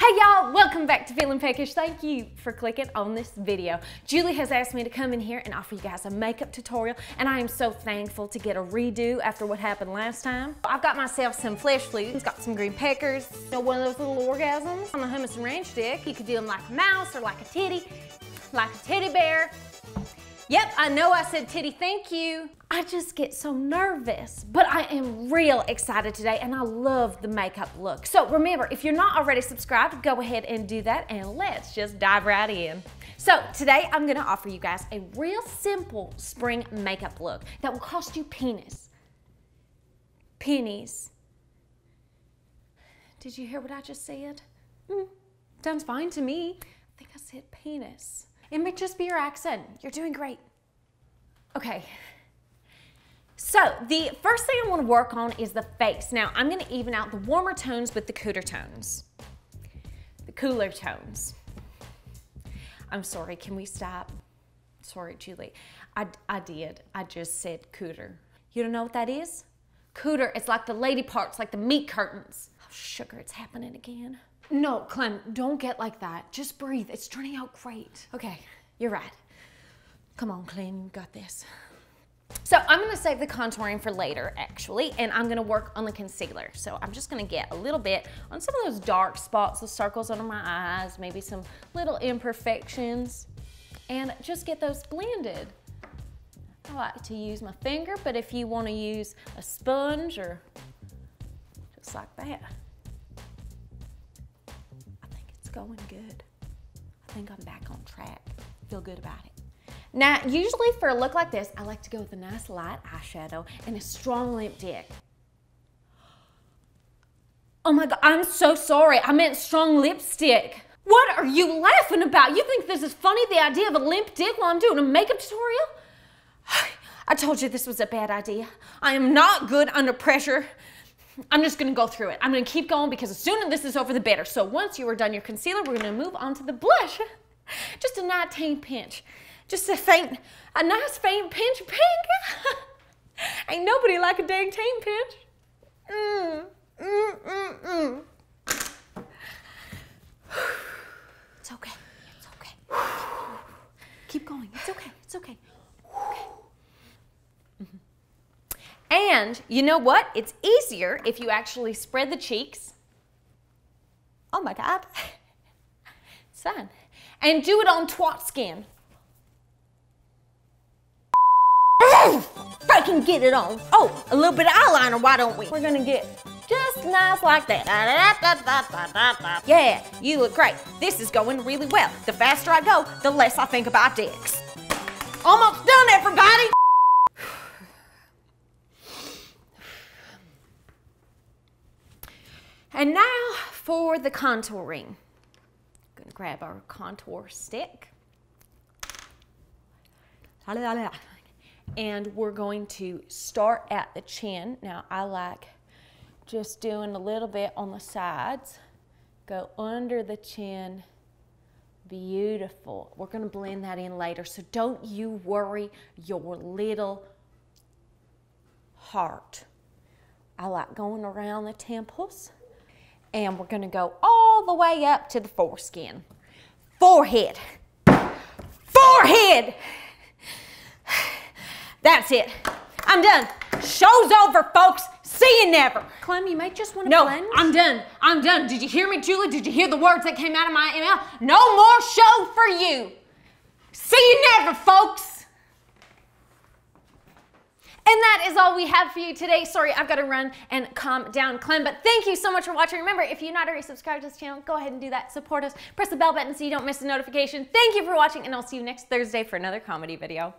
Hey y'all, welcome back to Feeling Peckish. Thank you for clicking on this video. Julie has asked me to come in here and offer you guys a makeup tutorial and I am so thankful to get a redo after what happened last time. I've got myself some flesh flutes, got some green peckers, you know, one of those little orgasms on the hummus and ranch stick. You could do them like a mouse or like a titty, like a teddy bear, Yep, I know I said titty thank you. I just get so nervous, but I am real excited today and I love the makeup look. So remember, if you're not already subscribed, go ahead and do that and let's just dive right in. So today I'm gonna offer you guys a real simple spring makeup look that will cost you penis. Pennies. Did you hear what I just said? Mm, sounds fine to me. I think I said penis. It might just be your accent. You're doing great. Okay. So the first thing I want to work on is the face. Now I'm going to even out the warmer tones with the cooler tones. The cooler tones. I'm sorry, can we stop? Sorry, Julie. I, I did. I just said cooter. You don't know what that is? Cooter, it's like the lady parts, like the meat curtains. Sugar, it's happening again. No, Clem, don't get like that. Just breathe. It's turning out great. Okay, you're right. Come on, Clem, you got this. So I'm gonna save the contouring for later, actually, and I'm gonna work on the concealer. So I'm just gonna get a little bit on some of those dark spots, the circles under my eyes, maybe some little imperfections, and just get those blended. I like to use my finger, but if you wanna use a sponge or just like that, going good. I think I'm back on track. Feel good about it. Now, usually for a look like this, I like to go with a nice light eyeshadow and a strong lipstick. Oh my God, I'm so sorry. I meant strong lipstick. What are you laughing about? You think this is funny, the idea of a limp dick while I'm doing a makeup tutorial? I told you this was a bad idea. I am not good under pressure. I'm just gonna go through it. I'm gonna keep going because as soon as this is over, the better. So once you are done your concealer, we're gonna move on to the blush. Just a 19 pinch. Just a faint, a nice faint pinch of pink. Ain't nobody like a dang tame pinch. Mm, mm, mm, mm. It's okay, it's okay. Keep going, it's okay, it's okay. And you know what? It's easier if you actually spread the cheeks. Oh my God. It's fun. And do it on twat skin. can get it on. Oh, a little bit of eyeliner, why don't we? We're gonna get just nice like that. Yeah, you look great. This is going really well. The faster I go, the less I think about dicks. Almost done, everybody. And now for the contouring. I'm Gonna grab our contour stick. And we're going to start at the chin. Now I like just doing a little bit on the sides. Go under the chin. Beautiful. We're gonna blend that in later. So don't you worry your little heart. I like going around the temples and we're gonna go all the way up to the foreskin. Forehead. Forehead! That's it. I'm done. Show's over, folks. See you never. Clem, you might just want to no, blend. I'm done. I'm done. Did you hear me, Julie? Did you hear the words that came out of my mouth? No more show for you. See you never, folks. And that is all we have for you today. Sorry, I've got to run and calm down Clem, but thank you so much for watching. Remember, if you're not already subscribed to this channel, go ahead and do that. Support us. Press the bell button so you don't miss a notification. Thank you for watching, and I'll see you next Thursday for another comedy video.